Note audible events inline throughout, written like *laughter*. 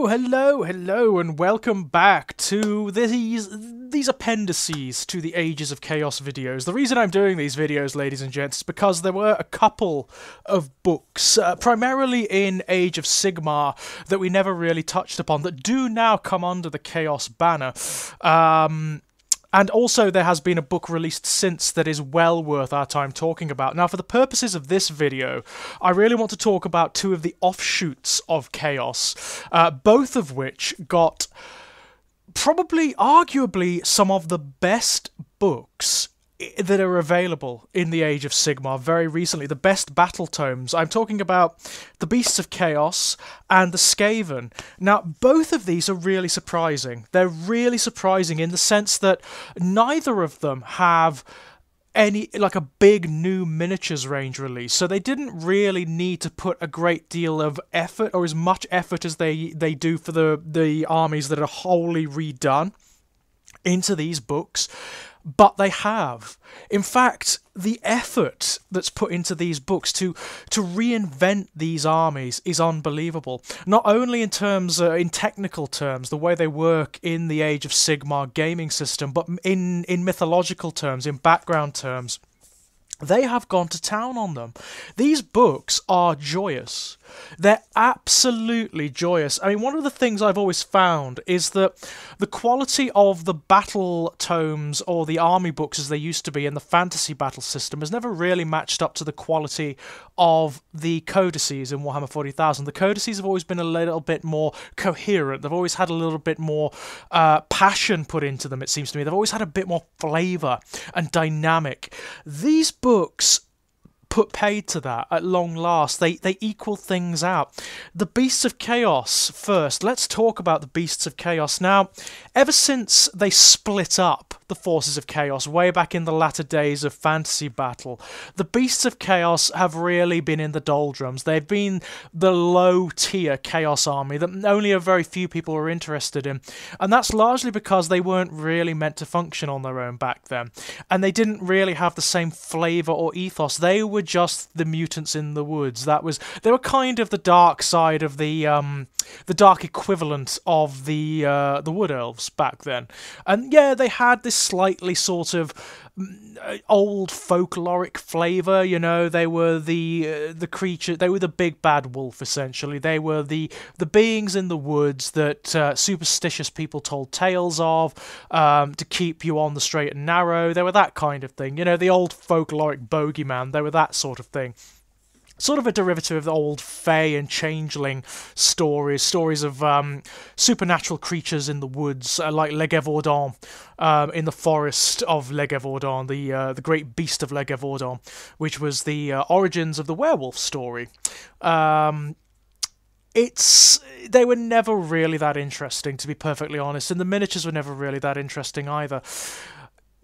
Hello, hello, hello, and welcome back to these these appendices to the Ages of Chaos videos. The reason I'm doing these videos, ladies and gents, is because there were a couple of books, uh, primarily in Age of Sigmar, that we never really touched upon, that do now come under the Chaos banner. Um, and also, there has been a book released since that is well worth our time talking about. Now, for the purposes of this video, I really want to talk about two of the offshoots of Chaos, uh, both of which got probably, arguably, some of the best books that are available in the Age of Sigmar very recently. The best battle tomes. I'm talking about the Beasts of Chaos and the Skaven. Now, both of these are really surprising. They're really surprising in the sense that neither of them have any like a big new miniatures range release so they didn't really need to put a great deal of effort or as much effort as they they do for the the armies that are wholly redone into these books but they have. In fact, the effort that's put into these books to to reinvent these armies is unbelievable. Not only in terms, uh, in technical terms, the way they work in the Age of Sigmar gaming system, but in in mythological terms, in background terms. They have gone to town on them. These books are joyous. They're absolutely joyous. I mean, one of the things I've always found is that the quality of the battle tomes or the army books as they used to be in the fantasy battle system has never really matched up to the quality of the codices in Warhammer 40,000. The codices have always been a little bit more coherent. They've always had a little bit more uh, passion put into them, it seems to me. They've always had a bit more flavour and dynamic. These books put paid to that at long last. They they equal things out. The Beasts of Chaos first. Let's talk about the Beasts of Chaos. Now, ever since they split up the forces of chaos way back in the latter days of fantasy battle, the Beasts of Chaos have really been in the doldrums. They've been the low tier chaos army that only a very few people were interested in. And that's largely because they weren't really meant to function on their own back then. And they didn't really have the same flavor or ethos. They were just the mutants in the woods. That was they were kind of the dark side of the um the dark equivalent of the uh, the wood elves back then. And yeah, they had this slightly sort of mm, old folkloric flavor. You know, they were the uh, the creature. They were the big bad wolf. Essentially, they were the the beings in the woods that uh, superstitious people told tales of um, to keep you on the straight and narrow. They were that kind of thing. You know, the old folkloric bogeyman. They were that sort of thing sort of a derivative of the old Fey and Changeling stories, stories of um, supernatural creatures in the woods, uh, like Legevaudan um, in the forest of Legevaudan, the uh, the great beast of Legevaudan, which was the uh, origins of the werewolf story. Um, it's they were never really that interesting, to be perfectly honest, and the miniatures were never really that interesting either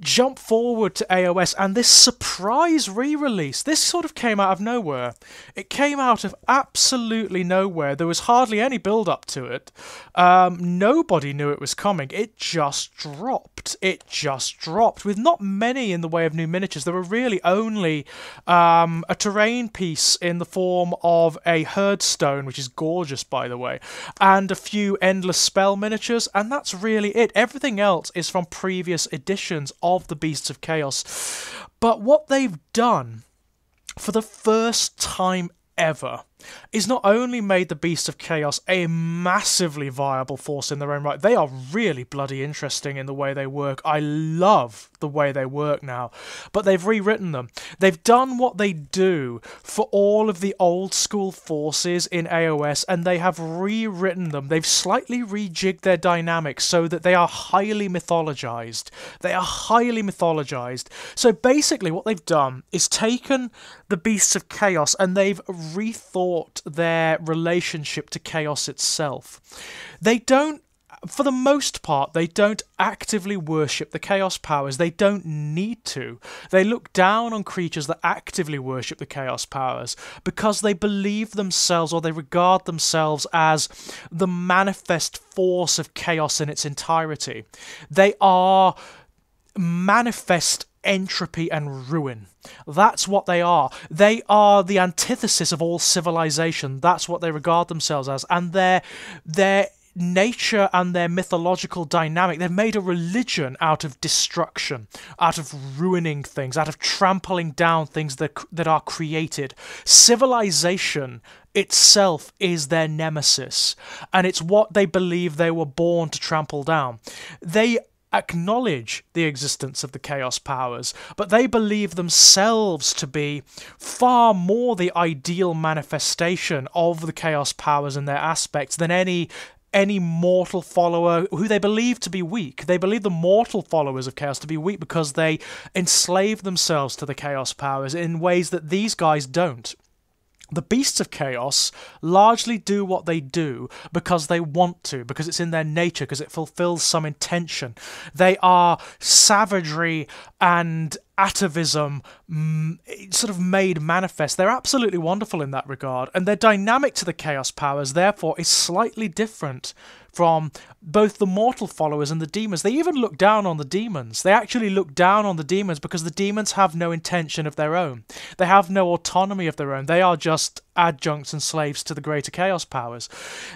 jump forward to AOS and this surprise re-release this sort of came out of nowhere. It came out of absolutely nowhere. There was hardly any build up to it. Um, nobody knew it was coming. It just dropped. It just dropped with not many in the way of new miniatures. There were really only um, a terrain piece in the form of a herdstone which is gorgeous by the way and a few endless spell miniatures and that's really it. Everything else is from previous editions of the Beasts of Chaos. But what they've done for the first time ever is not only made the Beasts of Chaos a massively viable force in their own right, they are really bloody interesting in the way they work. I love the way they work now. But they've rewritten them. They've done what they do for all of the old school forces in AOS, and they have rewritten them. They've slightly rejigged their dynamics so that they are highly mythologized. They are highly mythologized. So basically, what they've done is taken the Beasts of Chaos and they've rethought their relationship to chaos itself. They don't for the most part, they don't actively worship the Chaos powers. They don't need to. They look down on creatures that actively worship the Chaos powers because they believe themselves or they regard themselves as the manifest force of chaos in its entirety. They are manifest entropy and ruin. That's what they are. They are the antithesis of all civilization. That's what they regard themselves as. And their their nature and their mythological dynamic, they've made a religion out of destruction, out of ruining things, out of trampling down things that, that are created. Civilization itself is their nemesis, and it's what they believe they were born to trample down. They acknowledge the existence of the Chaos powers, but they believe themselves to be far more the ideal manifestation of the Chaos powers and their aspects than any any mortal follower who they believe to be weak. They believe the mortal followers of Chaos to be weak because they enslave themselves to the Chaos powers in ways that these guys don't. The beasts of chaos largely do what they do because they want to, because it's in their nature, because it fulfills some intention. They are savagery and atavism mm, sort of made manifest. They're absolutely wonderful in that regard, and their dynamic to the chaos powers, therefore, is slightly different from both the mortal followers and the demons. They even look down on the demons. They actually look down on the demons because the demons have no intention of their own. They have no autonomy of their own. They are just adjuncts and slaves to the greater chaos powers.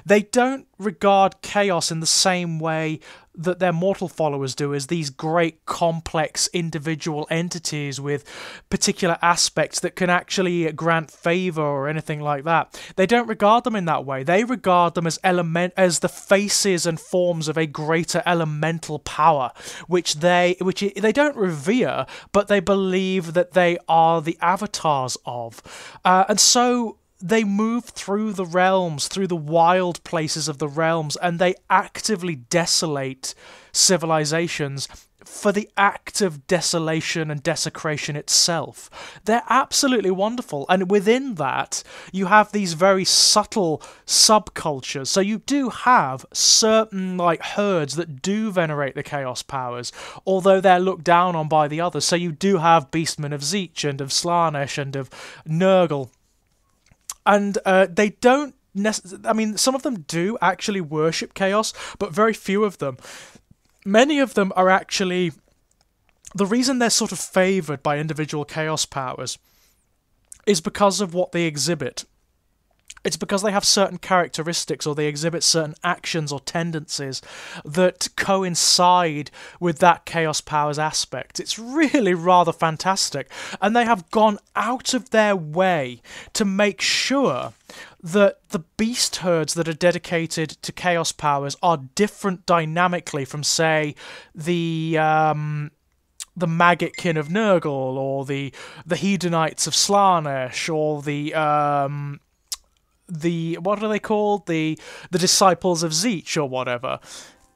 They don't regard chaos in the same way that their mortal followers do as these great complex individual entities with particular aspects that can actually grant favor or anything like that. They don't regard them in that way. They regard them as element as the faces and forms of a greater elemental power, which they which they don't revere, but they believe that they are the avatars of. Uh, and so they move through the realms, through the wild places of the realms, and they actively desolate civilizations for the act of desolation and desecration itself. They're absolutely wonderful, and within that, you have these very subtle subcultures. So you do have certain like herds that do venerate the chaos powers, although they're looked down on by the others. So you do have beastmen of Tzeentch and of Slaanesh and of Nurgle and uh, they don't. I mean, some of them do actually worship chaos, but very few of them. Many of them are actually the reason they're sort of favored by individual chaos powers is because of what they exhibit. It's because they have certain characteristics or they exhibit certain actions or tendencies that coincide with that Chaos Powers aspect. It's really rather fantastic. And they have gone out of their way to make sure that the beast herds that are dedicated to Chaos Powers are different dynamically from, say, the. Um, the Maggotkin of Nurgle, or the the Hedonites of Slaanesh, or the um, the what are they called? The the disciples of Tzeentch or whatever.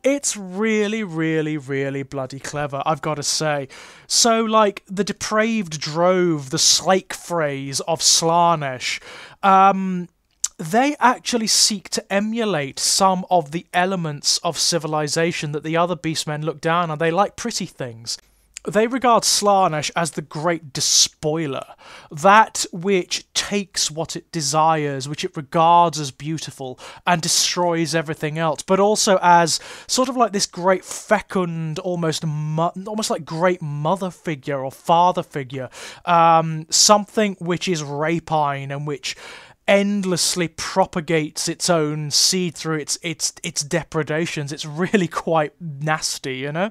It's really, really, really bloody clever, I've got to say. So, like, the depraved drove, the slake phrase of Slaanesh, um, they actually seek to emulate some of the elements of civilization that the other beastmen look down on. They like pretty things. They regard Slaanesh as the great despoiler, that which takes what it desires, which it regards as beautiful, and destroys everything else, but also as sort of like this great fecund, almost almost like great mother figure or father figure, um, something which is rapine and which endlessly propagates its own seed through its its its depredations. It's really quite nasty, you know.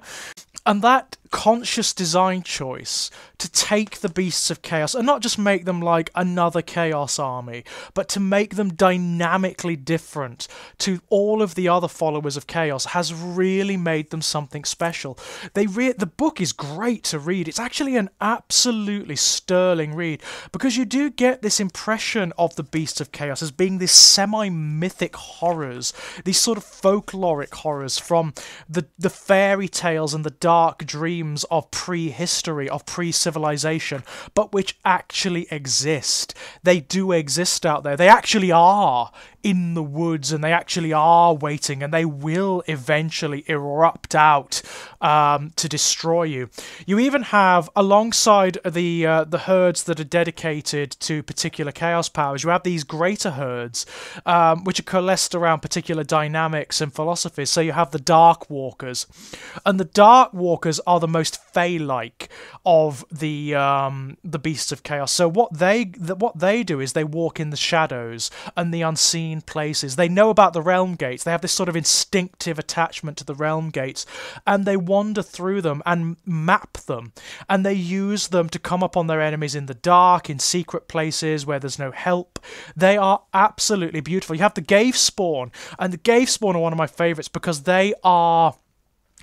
And that conscious design choice to take the beasts of chaos and not just make them like another chaos army but to make them dynamically different to all of the other followers of chaos has really made them something special. They re- the book is great to read. It's actually an absolutely sterling read because you do get this impression of the beasts of chaos as being these semi-mythic horrors these sort of folkloric horrors from the the fairy tales and the dark dreams dreams of prehistory, of pre civilization, but which actually exist. They do exist out there. They actually are in the woods and they actually are waiting and they will eventually erupt out um, to destroy you. You even have, alongside the uh, the herds that are dedicated to particular chaos powers, you have these greater herds um, which are coalesced around particular dynamics and philosophies. So you have the Dark Walkers, and the Dark Walkers are the most Fey-like of the um, the beasts of chaos. So what they the, what they do is they walk in the shadows and the unseen places. They know about the realm gates. They have this sort of instinctive attachment to the realm gates, and they wander through them and map them, and they use them to come upon their enemies in the dark, in secret places where there's no help. They are absolutely beautiful. You have the Gavespawn, and the Gavespawn are one of my favourites because they are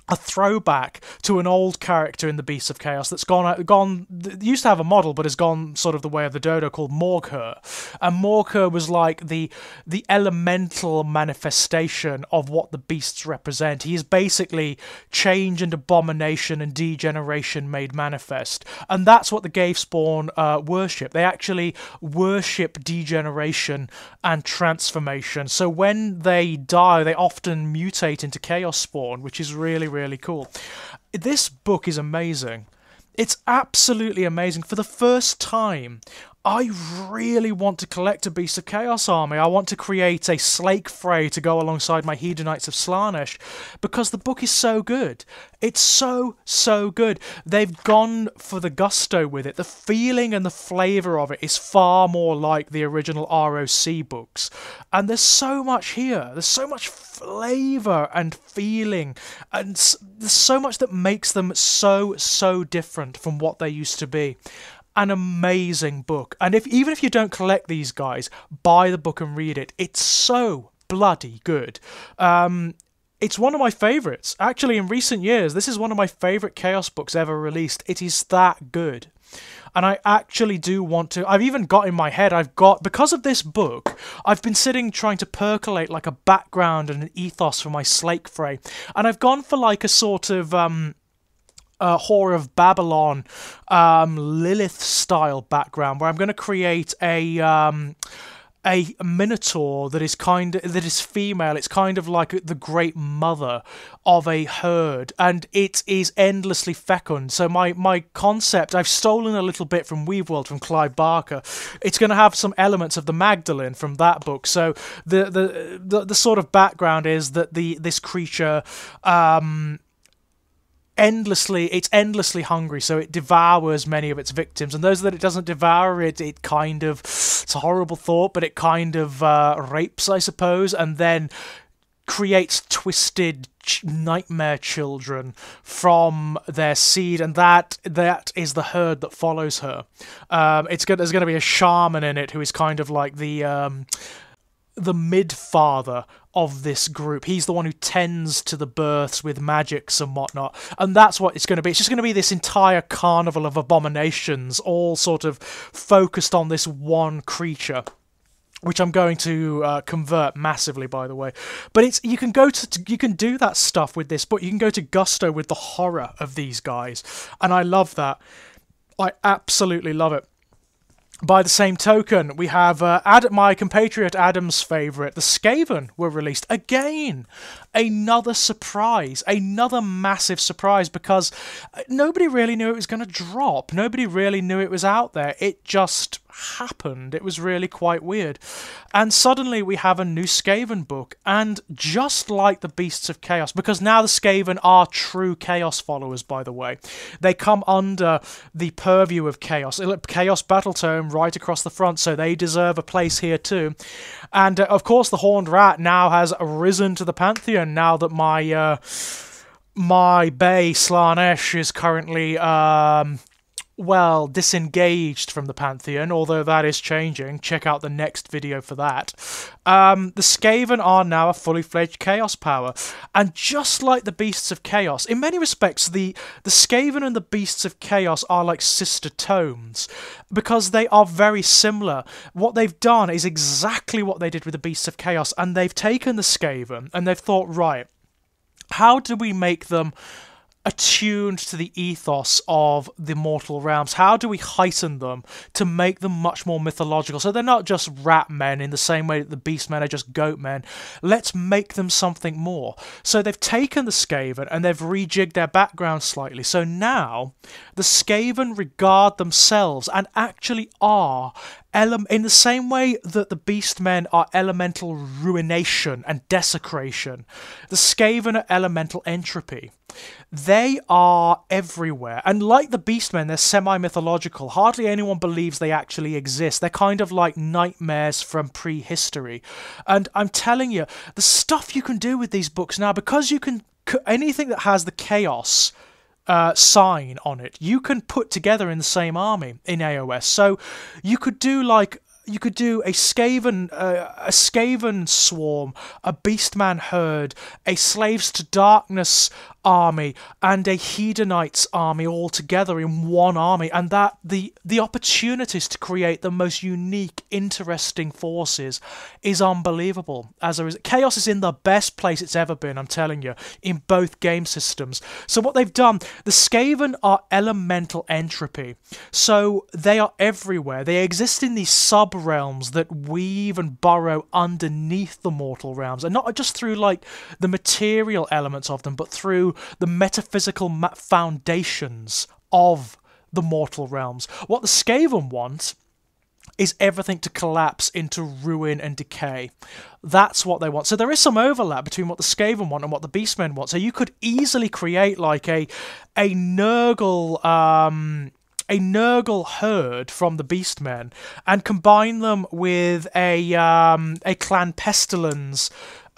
a throwback to an old character in the Beasts of Chaos that's gone gone used to have a model but has gone sort of the way of the dodo called Morghur. And Morghur was like the the elemental manifestation of what the beasts represent. He is basically change and abomination and degeneration made manifest. And that's what the Gavespawn uh, worship. They actually worship degeneration and transformation. So when they die, they often mutate into Chaos Spawn, which is really, really really cool. This book is amazing. It's absolutely amazing. For the first time, I really want to collect a Beast of Chaos army. I want to create a Slake Frey to go alongside my Hedonites of Slaanesh because the book is so good. It's so, so good. They've gone for the gusto with it. The feeling and the flavour of it is far more like the original ROC books. And there's so much here. There's so much flavour and feeling. And there's so much that makes them so, so different from what they used to be an amazing book. And if even if you don't collect these guys, buy the book and read it. It's so bloody good. Um, it's one of my favourites. Actually, in recent years, this is one of my favourite Chaos books ever released. It is that good. And I actually do want to. I've even got in my head, I've got, because of this book, I've been sitting trying to percolate like a background and an ethos for my Slake Frey. And I've gone for like a sort of. Um, uh, Whore of Babylon um, Lilith style background where I'm going to create a um, a minotaur that is kind of, that is female. It's kind of like the great mother of a herd and it is endlessly fecund. So my my concept i've stolen a little bit from weaveworld from clive barker. It's going to have some elements of the magdalene from that book. So the the the, the sort of background is that the this creature um endlessly it's endlessly hungry so it devours many of its victims. And those that it doesn't devour it it kind of it's a horrible thought but it kind of uh, rapes i suppose and then creates twisted nightmare children from their seed and that that is the herd that follows her. Um, it's good there's going to be a shaman in it who is kind of like the um, the mid father of this group. He's the one who tends to the births with magics and whatnot. And that's what it's going to be. It's just going to be this entire carnival of abominations, all sort of focused on this one creature which I'm going to uh, convert massively, by the way. But it's you can go to you can do that stuff with this, but you can go to gusto with the horror of these guys, and I love that. I absolutely love it. By the same token, we have uh, Ad- my compatriot Adam's favourite, the Skaven, were released again. Another surprise, another massive surprise because uh, nobody really knew it was going to drop. Nobody really knew it was out there. It just happened. It was really quite weird. And suddenly we have a new Skaven book, and just like the Beasts of Chaos, because now the Skaven are true Chaos followers, by the way, they come under the purview of Chaos. Chaos Battle Tome right across the front, so they deserve a place here too. And uh, of course, the Horned Rat now has risen to the pantheon now that my. Uh, my bay Slaanesh is currently um, well, disengaged from the Pantheon, although that is changing. Check out the next video for that. Um, the Skaven are now a fully fledged Chaos power. And just like the Beasts of Chaos, in many respects, the, the Skaven and the Beasts of Chaos are like sister tomes, because they are very similar. What they've done is exactly what they did with the Beasts of Chaos, and they've taken the Skaven and they've thought, right, how do we make them attuned to the ethos of the mortal realms? How do we heighten them to make them much more mythological? So they're not just rat men in the same way that the beast men are just goat men. Let's make them something more. So they've taken the Skaven and they've rejigged their background slightly. So now the Skaven regard themselves and actually are ele- in the same way that the Beastmen are elemental ruination and desecration, the Skaven are elemental entropy. They are everywhere, and like the Beastmen, they're semi-mythological. Hardly anyone believes they actually exist. They're kind of like nightmares from prehistory. And I'm telling you, the stuff you can do with these books now, because you can anything that has the chaos uh, sign on it, you can put together in the same army in AOS. So you could do like you could do a Skaven, uh, a Skaven swarm, a Beastman herd, a Slaves to Darkness army, and a Hedonites army all together in one army, and that the the opportunities to create the most unique, interesting forces is unbelievable. As a result, Chaos is in the best place it's ever been. I'm telling you, in both game systems. So what they've done, the Skaven are elemental entropy, so they are everywhere. They exist in these sub realms that weave and burrow underneath the mortal realms, and not just through like the material elements of them, but through the metaphysical ma- foundations of the mortal realms. What the Skaven want is everything to collapse into ruin and decay. That's what they want. So there is some overlap between what the Skaven want and what the Beastmen want. So you could easily create like a a Nurgle um a Nurgle herd from the Beastmen and combine them with a um, a clan Pestilence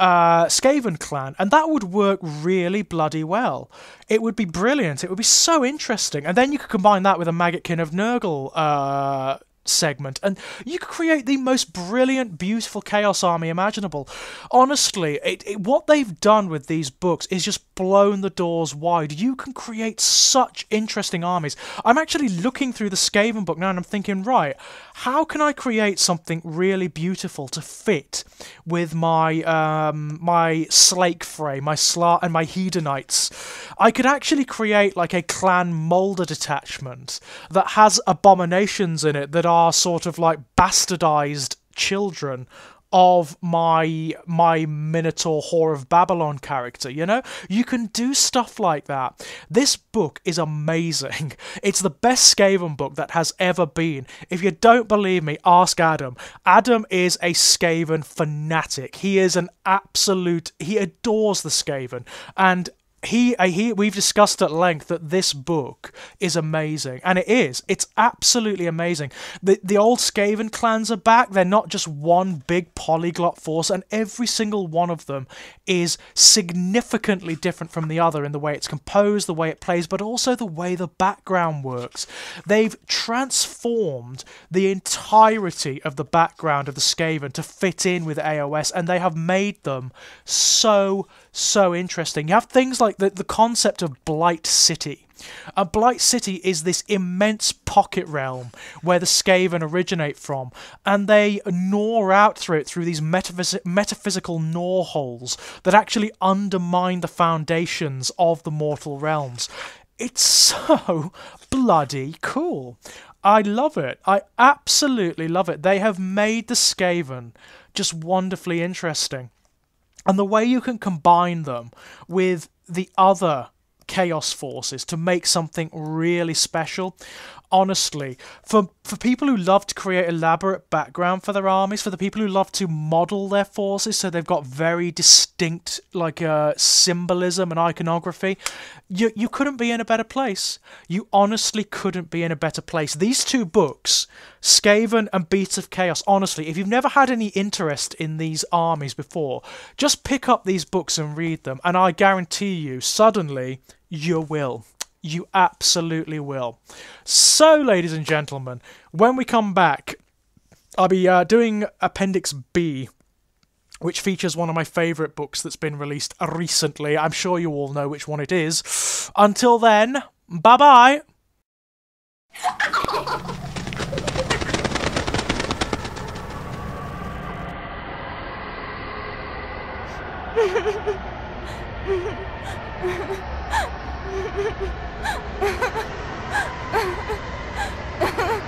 uh, Skaven clan, and that would work really bloody well. It would be brilliant. It would be so interesting, and then you could combine that with a Maggotkin of Nurgle uh, segment and you could create the most brilliant beautiful chaos army imaginable. Honestly it, it, what they've done with these books is just blown the doors wide. You can create such interesting armies. I'm actually looking through the skaven book now and i'm thinking right how can i create something really beautiful to fit with my um my slake fray my slar and my hedonites? I could actually create like a clan moulder detachment that has abominations in it that are sort of like bastardized children of my my Minotaur Whore of Babylon character, you know? You can do stuff like that. This book is amazing. *laughs* It's the best Skaven book that has ever been. If you don't believe me, ask Adam. Adam is a Skaven fanatic. He is an absolute he adores the Skaven and he, uh, he we've discussed at length that this book is amazing and it is. It's absolutely amazing. The the old skaven clans are back. They're not just one big polyglot force and every single one of them is significantly different from the other in the way it's composed the way it plays but also the way the background works. They've transformed the entirety of the background of the skaven to fit in with aos and they have made them so so interesting. You have things like like the, the concept of Blight City. A Blight City is this immense pocket realm where the Skaven originate from, and they gnaw out through it through these metaphys- metaphysical gnaw holes that actually undermine the foundations of the mortal realms. It's *laughs* so bloody cool. I love it. I absolutely love it. They have made the Skaven just wonderfully interesting. And the way you can combine them with the other chaos forces to make something really special. Honestly for for people who love to create elaborate background for their armies for the people who love to model their forces so they've got very distinct like uh, symbolism and iconography you you couldn't be in a better place. You honestly couldn't be in a better place. These two books Skaven and Beasts of Chaos honestly if you've never had any interest in these armies before just pick up these books and read them and I guarantee you suddenly you will you absolutely will. So, ladies and gentlemen, when we come back, I'll be uh, doing Appendix B, which features one of my favourite books that's been released recently. I'm sure you all know which one it is. Until then, bye bye. *laughs* Ha ha ha!